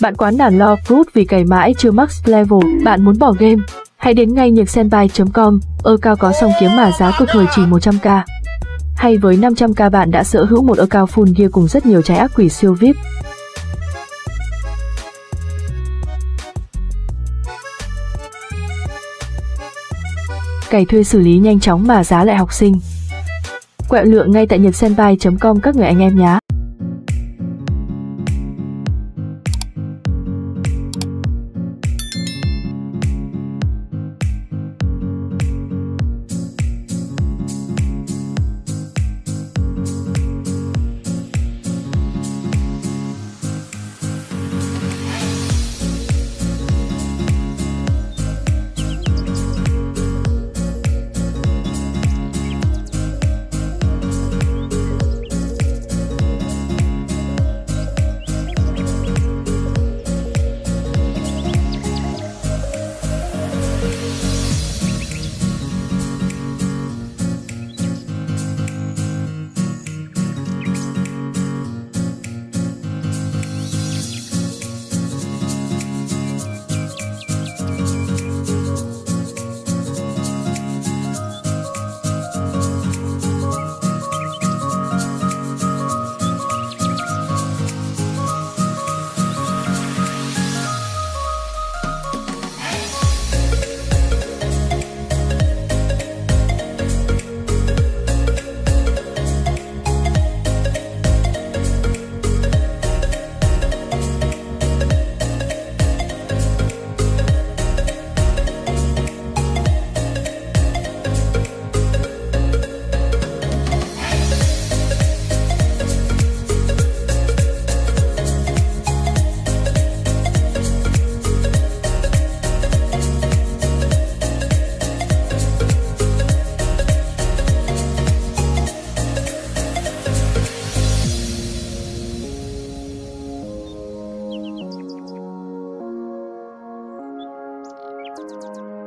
Bạn quán nản lo fruit vì cày mãi chưa max level, bạn muốn bỏ game. Hãy đến ngay nhược senpai.com, ơ cao có song kiếm mà giá cực hời chỉ 100k. Hay với 500k bạn đã sở hữu một ơ cao full gear cùng rất nhiều trái ác quỷ siêu VIP. Cày thuê xử lý nhanh chóng mà giá lại học sinh. Quẹo lượng ngay tại nhật senpai.com các người anh em nhá Música